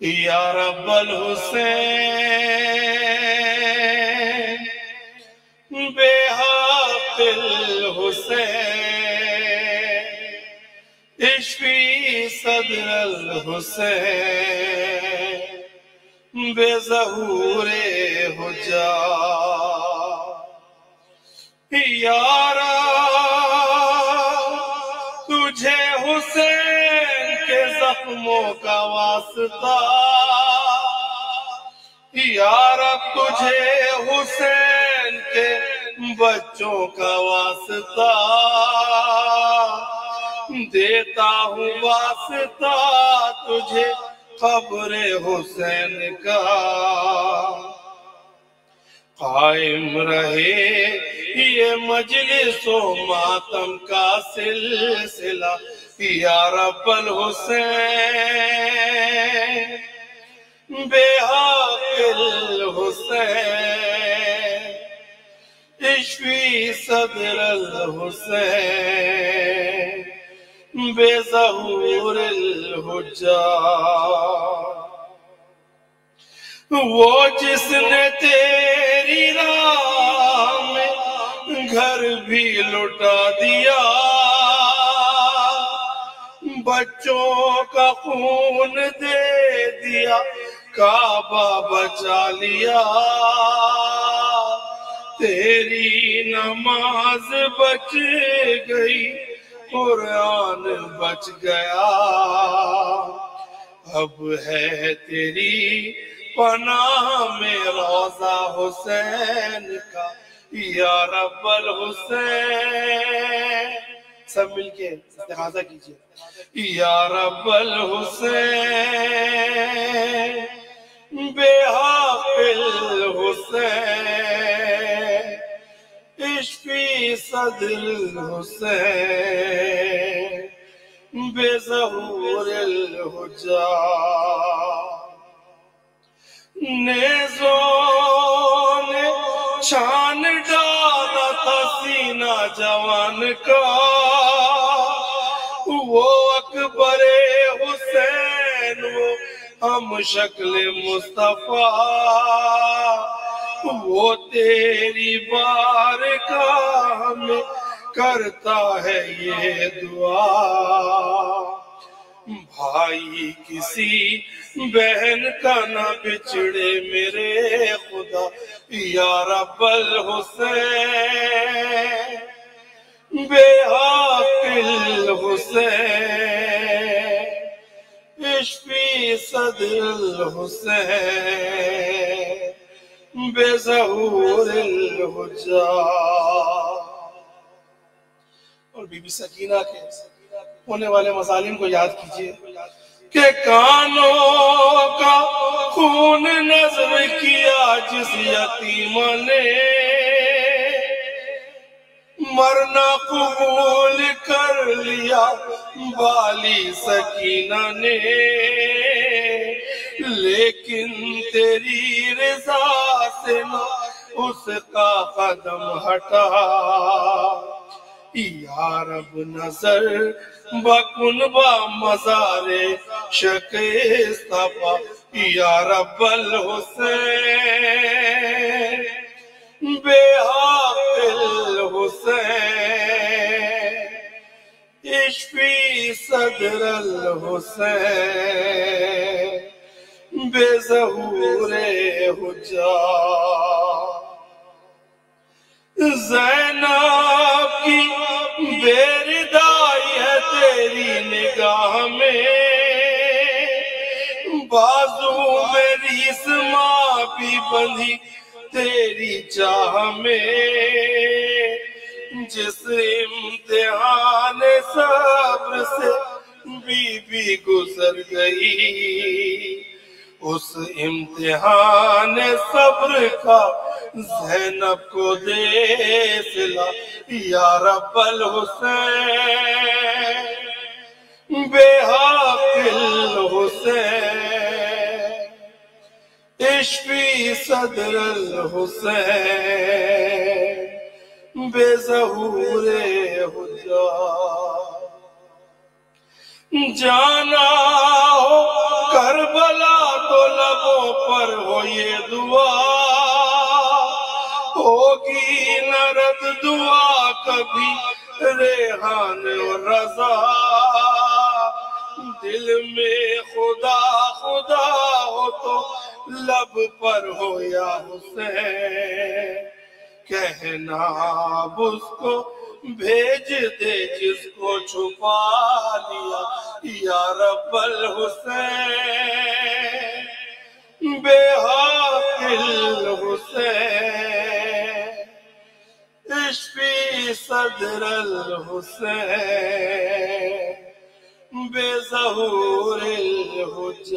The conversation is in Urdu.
یا رب الحسین بے حق الحسین اشفی صدر الحسین بے ظہور حجا یارا تجھے کے زخموں کا واسطہ۔ یارب تجھے حسین کے بچوں کا واسطہ۔ دیتا ہوں واسطہ تجھے خبر حسین کا۔ قائم رہے یہ مجلس و ماتم کا سلسلہ۔ یا رب الحسین بے حق الحسین اشفی صدر الحسین، بے ظہور الحجا وہ جس نے تیری راہ میں گھر بھی لٹا دیا بچوں کا خون دے دیا، کعبہ بچا لیا۔ تیری نماز بچ گئی، قرآن بچ گیا۔ اب ہے تیری پناہ میں روزہ حسین کا۔ یا رب الحسین سب مل کے استغاثہ کیجیے یا رب الحسین، بے حق الحسین اشفی صدر الحسین، بے ظہور الحجا نیزوں نے چھان ڈالا تھا سینہ جوان کا۔ ہم شکل مصطفیٰ وہ تیری بارگاہ میں کرتا ہے یہ دعا بھائی کسی بہن کا نہ بچڑے میرے خدا، یا رب الحسین، بے حق الحسین صدر الحسین بے ظہور الحجا اور بی بی سکینہ کے ہونے والے مظالم کو یاد کیجیے کہ کانوں کا خون نظر کیا جس یتیمہ نے۔ مرنا قبول کر لیا بالی سکینہ نے۔ لیکن تیری رضا سے نہ اس کا قدم ہٹا۔ یا رب نظر بکن با مزار شکستفا یا رب الحسین۔ بے حق الحسین۔ اشفی صدر الحسین۔ بے ظہور حجا۔ زینب کی بیردائی ہے تیری نگاہ میں۔ بازو میری اسماں بھی بندھی تیری چاہ میں۔ جس امتحان صبر سے بی بی گزر گئی۔ اس امتحان صبر کا زینب کو دے سلا یا رب الحسین، بے حق الحسین اشفی صدر الحسین، بے ظہور حجا جانا دعا، ہوگی نرد دعا، کبھی ریحان و رضا۔ دل میں خدا خدا ہو تو لب پر ہو یا حسین۔ کہنا اب اس کو بھیج دے جس کو چھپا لیا، یا رب الحسین۔ بے حاقل حسین اشفی صدر الحسین۔ بے ظہور الحجاب